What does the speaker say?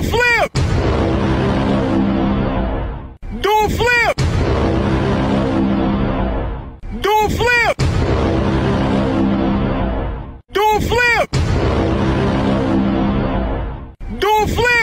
Do flip! Do flip! Do flip! Do flip! Do flip!